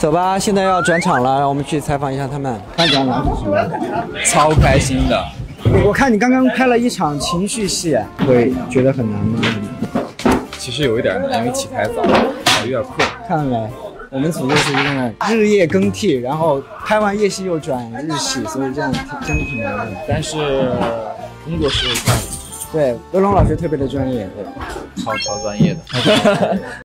走吧，现在要转场了，让我们去采访一下他们。看展了，超开心的。我看你刚刚拍了一场情绪戏，会觉得很难吗？其实有一点难，因为起太早，有点困。看到没？我们组就是一个日夜更替，然后拍完夜戏又转日戏，所以这样真的挺难的。但是工作是快的。对，刘龙老师特别的专业，对，超超专业的。